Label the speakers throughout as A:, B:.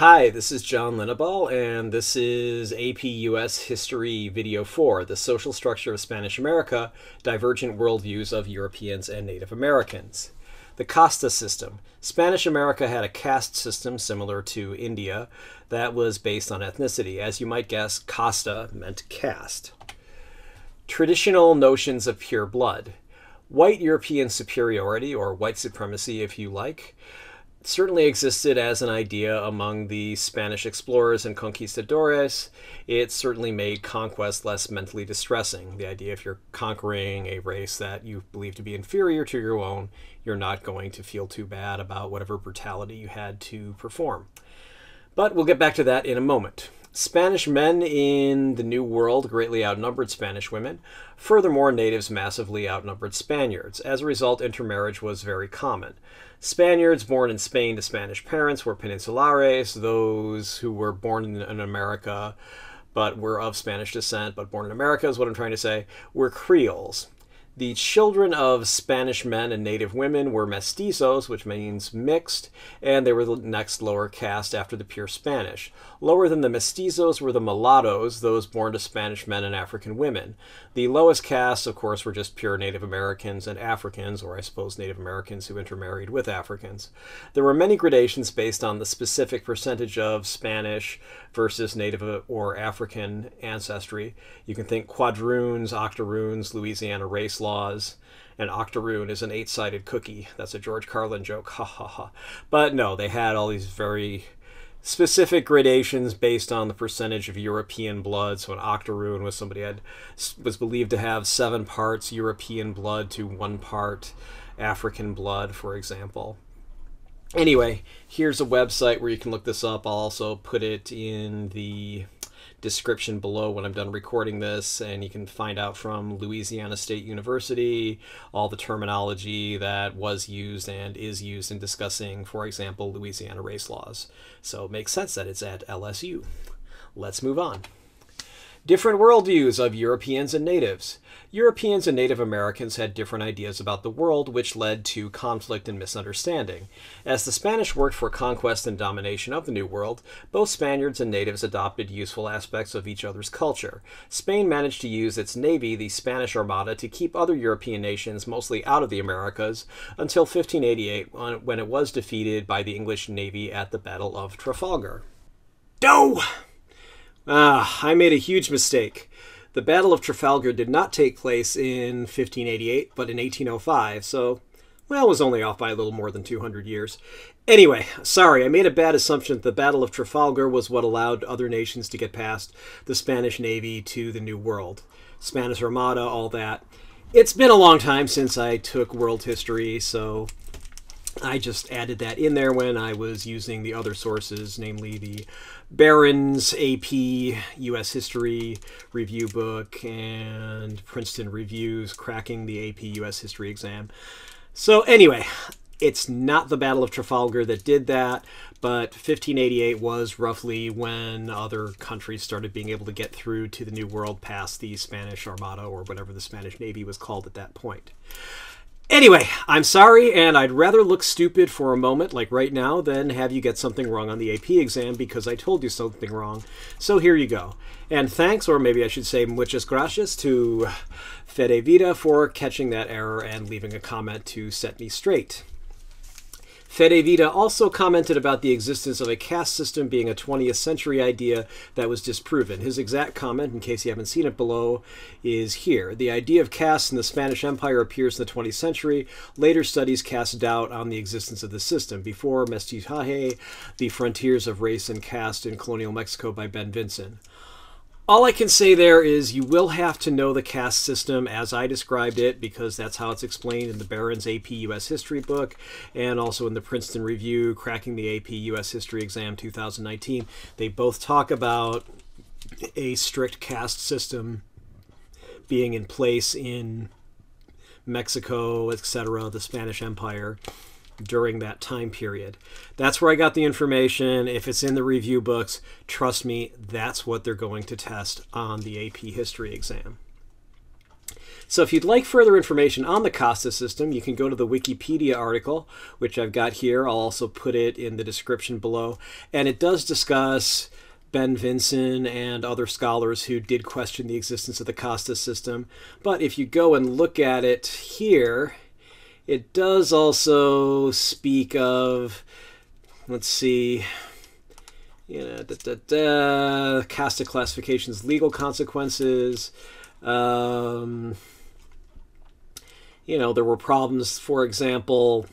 A: Hi, this is John Linneball, and this is AP US History Video 4 The Social Structure of Spanish America Divergent Worldviews of Europeans and Native Americans. The casta system. Spanish America had a caste system similar to India that was based on ethnicity. As you might guess, casta meant caste. Traditional notions of pure blood. White European superiority, or white supremacy if you like, certainly existed as an idea among the Spanish explorers and conquistadores. It certainly made conquest less mentally distressing. The idea if you're conquering a race that you believe to be inferior to your own, you're not going to feel too bad about whatever brutality you had to perform. But we'll get back to that in a moment. Spanish men in the New World greatly outnumbered Spanish women. Furthermore, natives massively outnumbered Spaniards. As a result, intermarriage was very common. Spaniards born in Spain to Spanish parents were peninsulares. Those who were born in, America but were of Spanish descent but born in America is what I'm trying to say, were Creoles. The children of Spanish men and native women were mestizos, which means mixed, and they were the next lower caste after the pure Spanish. Lower than the mestizos were the mulattoes, those born to Spanish men and African women. The lowest castes, of course, were just pure Native Americans and Africans, or I suppose Native Americans who intermarried with Africans. There were many gradations based on the specific percentage of Spanish versus Native uh, or African ancestry. You can think quadroons, octoroons, Louisiana race laws. An octoroon is an eight sided cookie. That's a George Carlin joke. Ha ha ha. But no, they had all these very specific gradations based on the percentage of European blood. So an octoroon was somebody had was believed to have seven parts European blood to one part African blood, for example. Anyway, here's a website where you can look this up. I'll also put it in the description below when I'm done recording this, and you can find out from Louisiana State University all the terminology that was used and is used in discussing, for example, Louisiana race laws. So it makes sense that it's at LSU. Let's move on. Different worldviews of Europeans and natives. Europeans and Native Americans had different ideas about the world, which led to conflict and misunderstanding. As the Spanish worked for conquest and domination of the New World, both Spaniards and natives adopted useful aspects of each other's culture. Spain managed to use its navy, the Spanish Armada, to keep other European nations mostly out of the Americas until 1588, when it was defeated by the English navy at the Battle of Trafalgar. Doe! Ah, I made a huge mistake. The Battle of Trafalgar did not take place in 1588, but in 1805, so, well, was only off by a little more than 200 years. Anyway, sorry, I made a bad assumption that the Battle of Trafalgar was what allowed other nations to get past the Spanish Navy to the New World. Spanish Armada, all that. It's been a long time since I took world history, so I just added that in there when I was using the other sources, namely the Barron's AP U.S. History Review book and Princeton Reviews Cracking the AP U.S. History exam. So, anyway, it's not the Battle of Trafalgar that did that, but 1588 was roughly when other countries started being able to get through to the New World past the Spanish Armada or whatever the Spanish Navy was called at that point. Anyway, I'm sorry, and I'd rather look stupid for a moment, like right now, than have you get something wrong on the AP exam because I told you something wrong. So here you go. And thanks, or maybe I should say muchas gracias, to Fede Vida for catching that error and leaving a comment to set me straight. Fede Vida also commented about the existence of a caste system being a 20th century idea that was disproven. His exact comment, in case you haven't seen it below, is here. The idea of caste in the Spanish Empire appears in the 20th century. Later studies cast doubt on the existence of the system. Before Mestizaje, The Frontiers of Race and Caste in Colonial Mexico by Ben Vinson. All I can say there is you will have to know the caste system as I described it because that's how it's explained in the Barron's AP US History book and also in the Princeton Review Cracking the AP US History Exam 2019. They both talk about a strict caste system being in place in Mexico, etc., the Spanish Empire during that time period. That's where I got the information. If it's in the review books, trust me, that's what they're going to test on the AP history exam. So if you'd like further information on the Casta system, you can go to the Wikipedia article, which I've got here. I'll also put it in the description below. And it does discuss Ben Vinson and other scholars who did question the existence of the Casta system. But if you go and look at it here, it does also speak of, let's see, you know, da, da, da, classifications, legal consequences. Um, you know, there were problems, for example,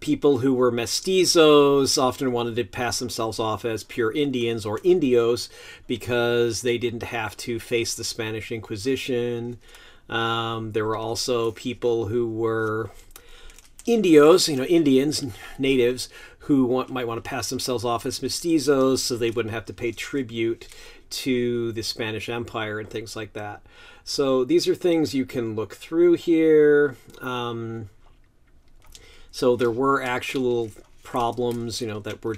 A: people who were mestizos often wanted to pass themselves off as pure Indians or Indios because they didn't have to face the Spanish Inquisition. Um, there were also people who were Indios, you know, Indians, natives, who want, might want to pass themselves off as mestizos so they wouldn't have to pay tribute to the Spanish Empire and things like that. So these are things you can look through here. Um, so there were actual problems, you know, that were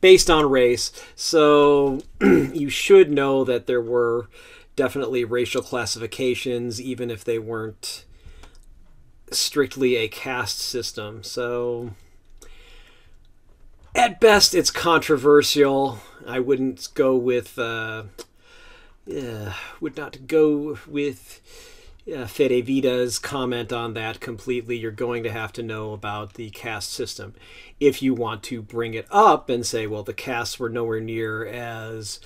A: based on race. So you should know that there were definitely racial classifications, even if they weren't strictly a caste system. So at best, it's controversial. I wouldn't go with, uh, uh, would not go with uh, Fede Vida's comment on that completely. You're going to have to know about the caste system. If you want to bring it up and say, well, the castes were nowhere near as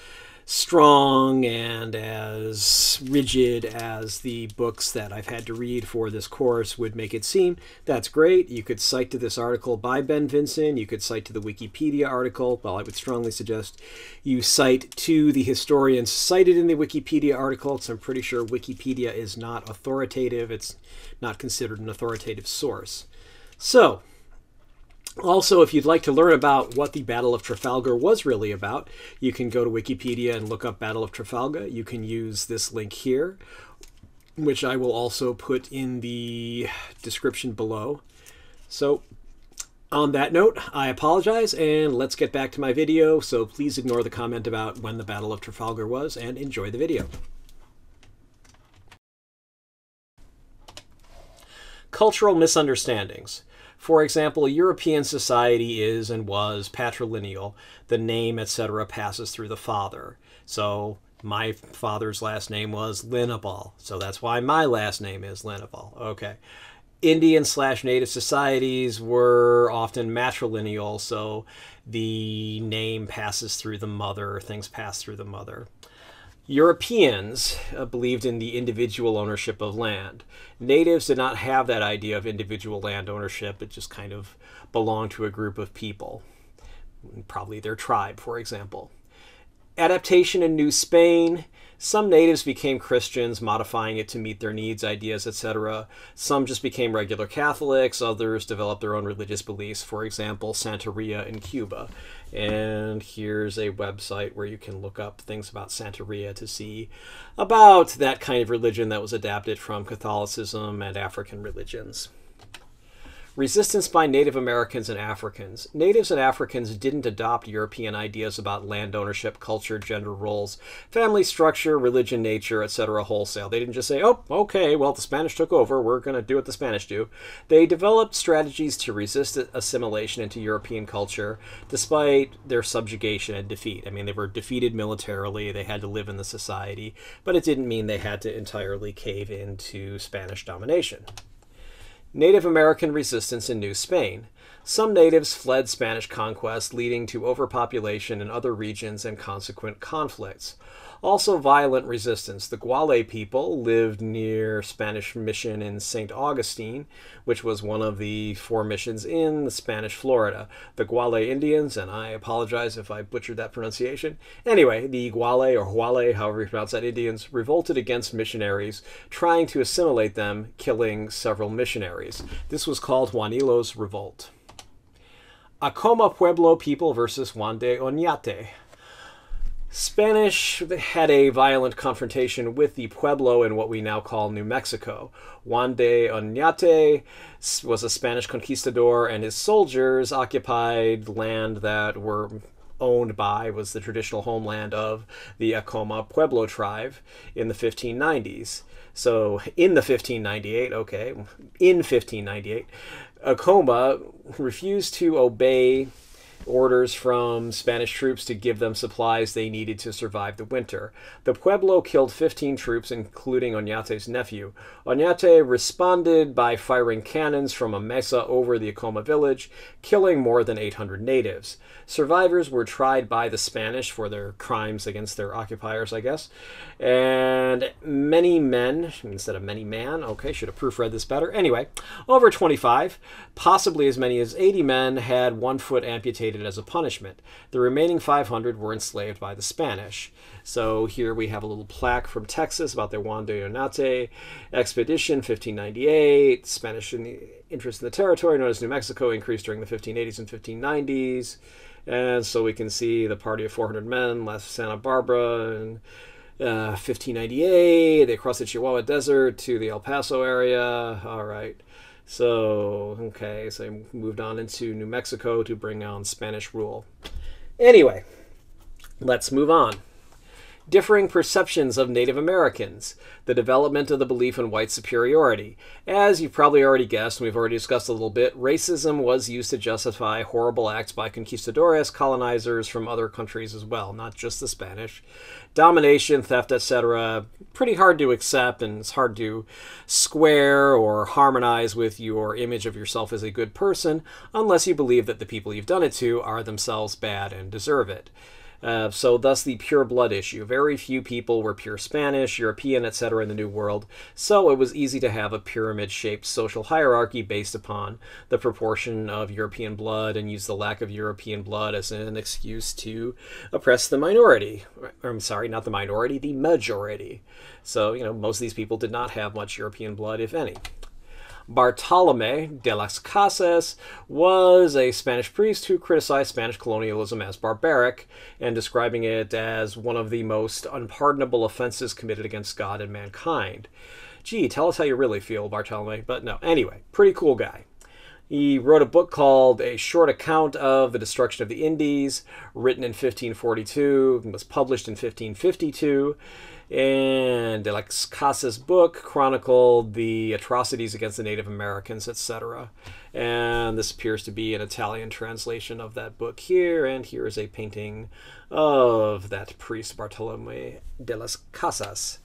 A: strong and as rigid as the books that I've had to read for this course would make it seem. That's great. You could cite to this article by Ben Vinson. You could cite to the Wikipedia article. Well, I would strongly suggest you cite to the historians cited in the Wikipedia article. So I'm pretty sure Wikipedia is not authoritative. It's not considered an authoritative source. So, also, if you'd like to learn about what the Battle of Trafalgar was really about, you can go to Wikipedia and look up Battle of Trafalgar. You can use this link here, which I will also put in the description below. So, on that note, I apologize, and let's get back to my video, so please ignore the comment about when the Battle of Trafalgar was, and enjoy the video. Cultural misunderstandings. For example, European society is and was patrilineal. The name, etc., passes through the father. So my father's last name was Linnabal. So that's why my last name is Linnabal. Okay. Indian slash native societies were often matrilineal, so the name passes through the mother, things pass through the mother. Europeans uh, believed in the individual ownership of land. Natives did not have that idea of individual land ownership, it just kind of belonged to a group of people, probably their tribe, for example. Adaptation in New Spain some natives became Christians, modifying it to meet their needs, ideas, etc. Some just became regular Catholics. Others developed their own religious beliefs. For example, Santeria in Cuba. And here's a website where you can look up things about Santeria to see about that kind of religion that was adapted from Catholicism and African religions. Resistance by Native Americans and Africans. Natives and Africans didn't adopt European ideas about land ownership, culture, gender roles, family structure, religion, nature, etc. wholesale. They didn't just say, oh, okay, well, the Spanish took over, we're going to do what the Spanish do. They developed strategies to resist assimilation into European culture despite their subjugation and defeat. I mean, they were defeated militarily, they had to live in the society, but it didn't mean they had to entirely cave into Spanish domination. Native American resistance in New Spain. Some natives fled Spanish conquest, leading to overpopulation in other regions and consequent conflicts. Also, violent resistance. The Guale people lived near Spanish mission in St. Augustine, which was one of the four missions in Spanish Florida. The Guale Indians, and I apologize if I butchered that pronunciation. Anyway, the Guale or Huale, however you pronounce that, Indians revolted against missionaries, trying to assimilate them, killing several missionaries. This was called Juanillo's Revolt. Acoma Pueblo people versus Juan de Oñate. Spanish had a violent confrontation with the Pueblo in what we now call New Mexico. Juan de Oñate was a Spanish conquistador, and his soldiers occupied land that were owned by was the traditional homeland of the Acoma Pueblo tribe in the 1590s. So in the 1598, okay, in 1598, Acoma refused to obey orders from Spanish troops to give them supplies they needed to survive the winter. The Pueblo killed 15 troops, including Oñate's nephew. Oñate responded by firing cannons from a mesa over the Acoma village, killing more than 800 natives. Survivors were tried by the Spanish for their crimes against their occupiers, I guess. And many men, instead of many man, okay, should have proofread this better. Anyway, over 25, possibly as many as 80 men had one foot amputated as a punishment. The remaining 500 were enslaved by the Spanish. So here we have a little plaque from Texas about the Juan de Oñate expedition, 1598. Spanish interest in the territory, known as New Mexico, increased during the 1580s and 1590s. And so we can see the party of 400 men left Santa Barbara and uh, 1598. They crossed the Chihuahua Desert to the El Paso area. All right. So, okay, so they moved on into New Mexico to bring on Spanish rule. Anyway, let's move on. Differing perceptions of Native Americans, the development of the belief in white superiority. As you've probably already guessed, and we've already discussed a little bit, racism was used to justify horrible acts by conquistadores, colonizers from other countries as well, not just the Spanish domination, theft, etc. Pretty hard to accept, and it's hard to square or harmonize with your image of yourself as a good person unless you believe that the people you've done it to are themselves bad and deserve it. Uh, so, thus the pure blood issue. Very few people were pure Spanish, European, etc. in the New World, so it was easy to have a pyramid shaped social hierarchy based upon the proportion of European blood and use the lack of European blood as an excuse to oppress the minority. I'm sorry, not the minority, the majority. So, you know, most of these people did not have much European blood, if any. Bartolome de las Casas was a Spanish priest who criticized Spanish colonialism as barbaric and describing it as one of the most unpardonable offenses committed against God and mankind. Gee, tell us how you really feel, Bartolome. But no, anyway, pretty cool guy. He wrote a book called A Short Account of the Destruction of the Indies, written in 1542, and was published in 1552. And Las Casas' book chronicled the atrocities against the Native Americans, etc. And this appears to be an Italian translation of that book here. And here is a painting of that priest Bartolome de las Casas.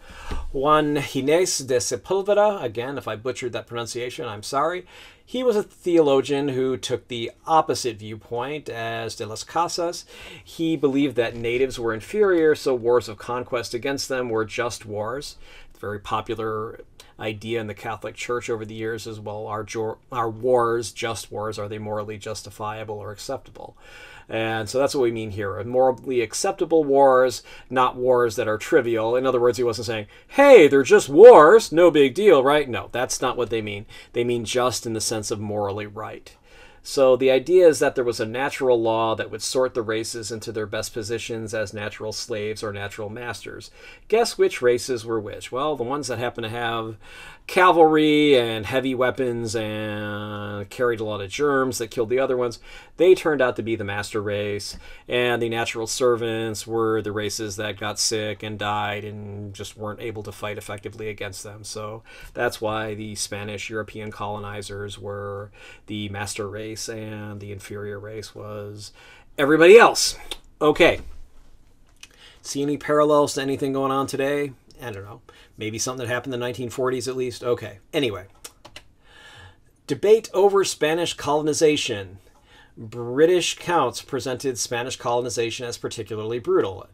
A: Juan Gines de Sepulveda, again, if I butchered that pronunciation, I'm sorry. He was a theologian who took the opposite viewpoint as de las Casas. He believed that natives were inferior, so wars of conquest against them were just wars. Very popular idea in the Catholic Church over the years as well. Are, are wars just wars? Are they morally justifiable or acceptable? And so that's what we mean here. Morally acceptable wars, not wars that are trivial. In other words, he wasn't saying, hey, they're just wars, no big deal, right? No, that's not what they mean. They mean just in the sense of morally right. So the idea is that there was a natural law that would sort the races into their best positions as natural slaves or natural masters. Guess which races were which? Well, the ones that happen to have cavalry and heavy weapons and carried a lot of germs that killed the other ones, they turned out to be the master race. And the natural servants were the races that got sick and died and just weren't able to fight effectively against them. So that's why the Spanish European colonizers were the master race and the inferior race was everybody else. Okay. See any parallels to anything going on today? I don't know. Maybe something that happened in the 1940s at least. Okay. Anyway. Debate over Spanish colonization. British counts presented Spanish colonization as particularly brutal.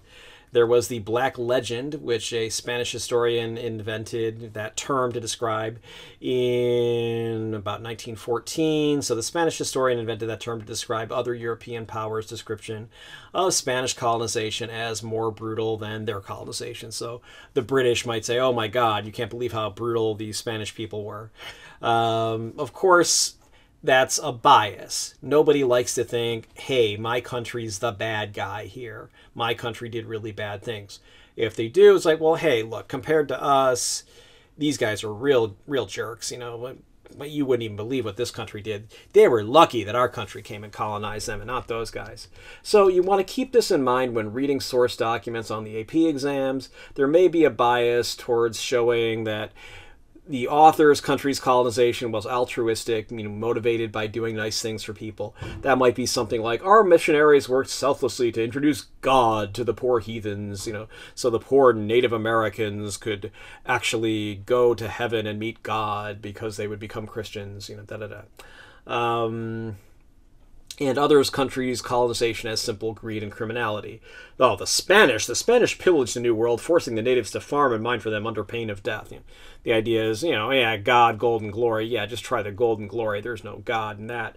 A: There was the Black Legend, which a Spanish historian invented that term to describe in about 1914. So the Spanish historian invented that term to describe other European powers' description of Spanish colonization as more brutal than their colonization. So the British might say, oh my God, you can't believe how brutal these Spanish people were. Um, of course, that's a bias. Nobody likes to think, hey, my country's the bad guy here. My country did really bad things. If they do, it's like, well, hey, look, compared to us, these guys are real, real jerks. You know, but you wouldn't even believe what this country did. They were lucky that our country came and colonized them and not those guys. So you want to keep this in mind when reading source documents on the AP exams. There may be a bias towards showing that the author's country's colonization was altruistic, you know, motivated by doing nice things for people. That might be something like our missionaries worked selflessly to introduce God to the poor heathens, you know, so the poor Native Americans could actually go to heaven and meet God because they would become Christians, you know, da da da. Um, and others countries' colonization as simple greed and criminality. Oh, the Spanish! The Spanish pillaged the New World, forcing the natives to farm and mine for them under pain of death. You know, the idea is, you know, yeah, God, golden glory. Yeah, just try the golden glory. There's no God in that.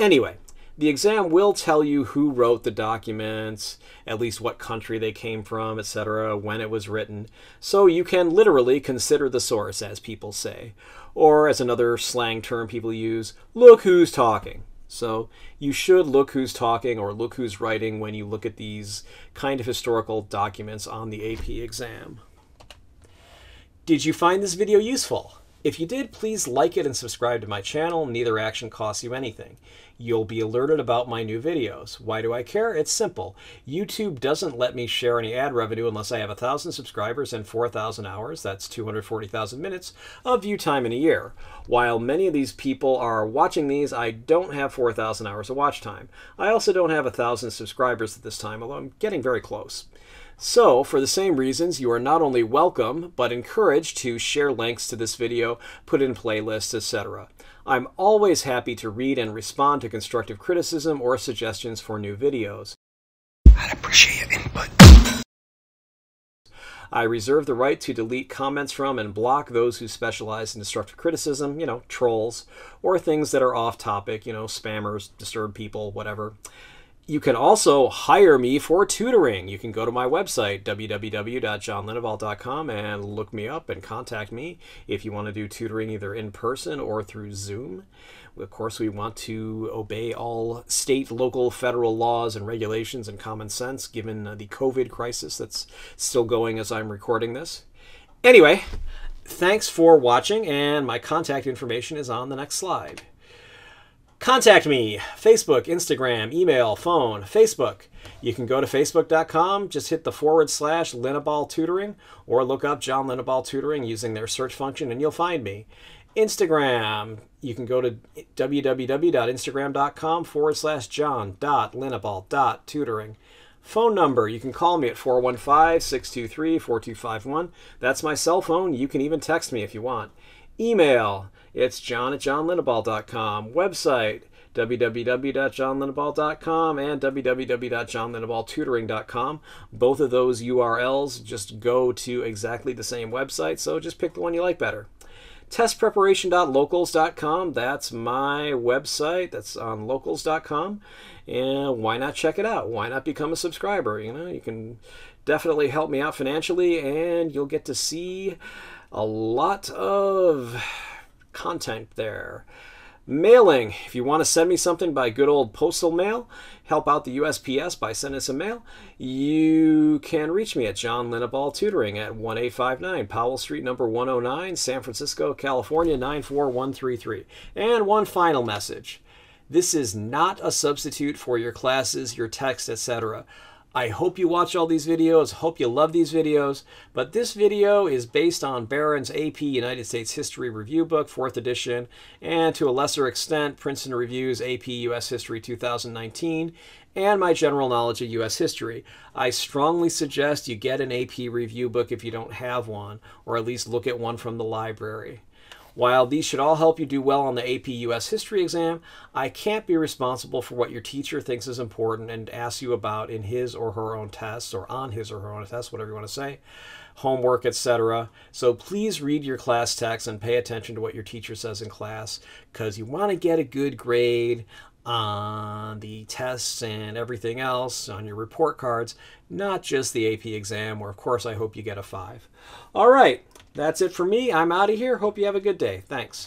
A: Anyway, the exam will tell you who wrote the documents, at least what country they came from, etc., when it was written, so you can literally consider the source, as people say. Or, as another slang term people use, look who's talking. So you should look who's talking or look who's writing when you look at these kind of historical documents on the AP exam. Did you find this video useful? If you did, please like it and subscribe to my channel. Neither action costs you anything. You'll be alerted about my new videos. Why do I care? It's simple. YouTube doesn't let me share any ad revenue unless I have 1,000 subscribers and 4,000 hours, that's 240,000 minutes, of view time in a year. While many of these people are watching these, I don't have 4,000 hours of watch time. I also don't have 1,000 subscribers at this time, although I'm getting very close. So, for the same reasons, you are not only welcome, but encouraged to share links to this video, put in playlists, etc. I'm always happy to read and respond to constructive criticism or suggestions for new videos.
B: I'd appreciate your input.
A: I reserve the right to delete comments from and block those who specialize in destructive criticism, you know, trolls, or things that are off topic, you know, spammers, disturb people, whatever. You can also hire me for tutoring. You can go to my website, www.johnlinnebaugh.com, and look me up and contact me if you want to do tutoring either in person or through Zoom. Of course, we want to obey all state, local, federal laws and regulations and common sense given the COVID crisis that's still going as I'm recording this. Anyway, thanks for watching, and my contact information is on the next slide. Contact me Facebook, Instagram, email, phone, Facebook. You can go to facebook.com, just hit the forward slash Linnebaugh Tutoring, or look up John Linnebaugh Tutoring using their search function, and you'll find me. Instagram, you can go to www.instagram.com forward slash John dot Linnebaugh dot tutoring. Phone number, you can call me at 415 623 4251. That's my cell phone. You can even text me if you want. Email, it's john at johnlinnebaugh.com. Website, www.johnlinnebaugh.com and www.johnlinnebaughtutoring.com. Both of those URLs just go to exactly the same website, so just pick the one you like better. Testpreparation.locals.com, that's my website. That's on locals.com. And why not check it out? Why not become a subscriber? You know, you can definitely help me out financially, and you'll get to see a lot of content there. Mailing. If you want to send me something by good old postal mail, help out the USPS by sending some mail, you can reach me at John Linnebaugh Tutoring at 1859 Powell Street, number 109, San Francisco, California 94133. And one final message. This is not a substitute for your classes, your text, etc. I hope you watch all these videos, hope you love these videos, but this video is based on Barron's AP United States History Review Book, 4th edition, and to a lesser extent, Princeton Review's AP U.S. History 2019, and my general knowledge of U.S. history. I strongly suggest you get an AP review book if you don't have one, or at least look at one from the library. While these should all help you do well on the AP US History exam, I can't be responsible for what your teacher thinks is important and asks you about in his or her own tests or on his or her own tests, whatever you want to say, homework, etc. So please read your class text and pay attention to what your teacher says in class because you want to get a good grade on the tests and everything else on your report cards, not just the AP exam, where of course I hope you get a 5. All right, that's it for me. I'm out of here. Hope you have a good day. Thanks.